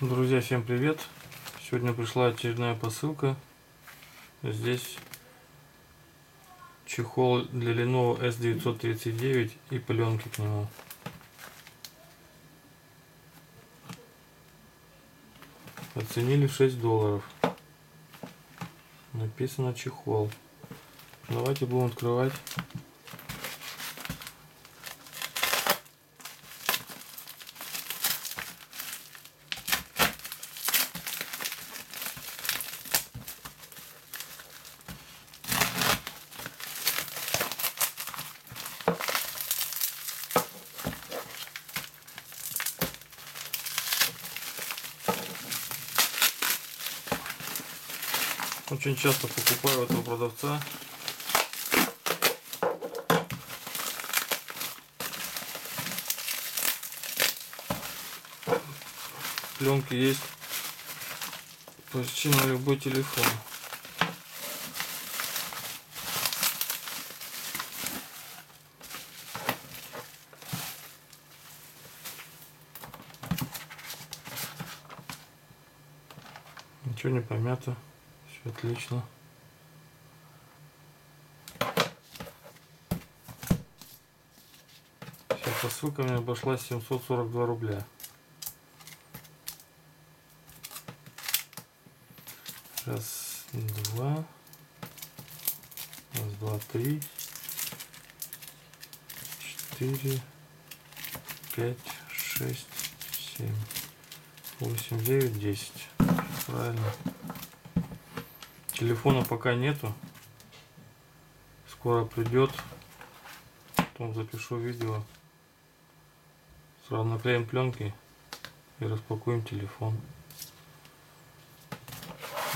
Друзья, всем привет! Сегодня пришла очередная посылка. Здесь чехол для Lenovo S939 и пленки к нему. Оценили в 6 долларов. Написано чехол. Давайте будем открывать. Очень часто покупаю этого продавца. Пленки есть почти на любой телефон. Ничего не помято. Все отлично. Вся посылка мне обошлась 742 рубля. Раз, два. Раз, два, три. Четыре. Пять, шесть, семь. Восемь, девять, десять. Правильно. Телефона пока нету. Скоро придет. Потом запишу видео. Сразу наклеим пленки и распакуем телефон.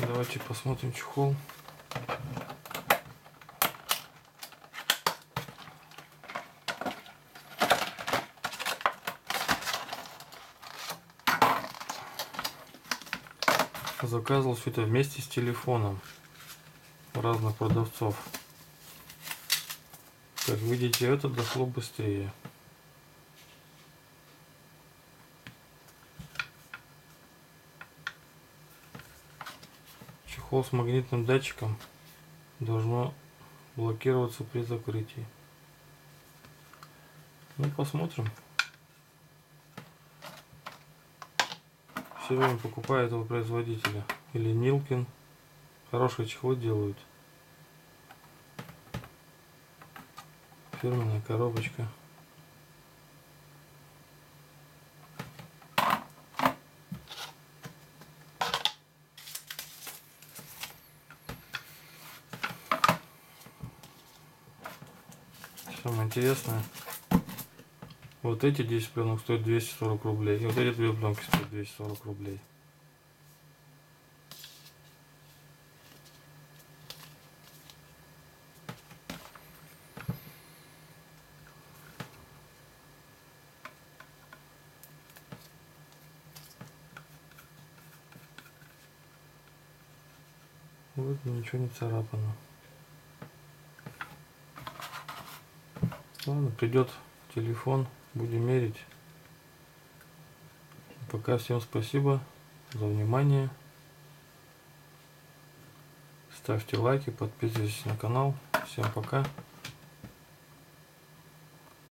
Давайте посмотрим чехол. Заказывал все это вместе с телефоном разных продавцов. Как видите, это дошло быстрее. Чехол с магнитным датчиком должно блокироваться при закрытии. Ну, посмотрим. Все время покупаю этого производителя. Или Нилкин. Хорошие чехлы делают. Фирменная коробочка. Самое интересное, вот эти 10 пленок стоят 240 рублей, и вот эти две пленки стоят 240 рублей. Вот ничего не царапано. Ладно, придет телефон, будем мерить. Пока всем спасибо за внимание. Ставьте лайки, подписывайтесь на канал. Всем пока.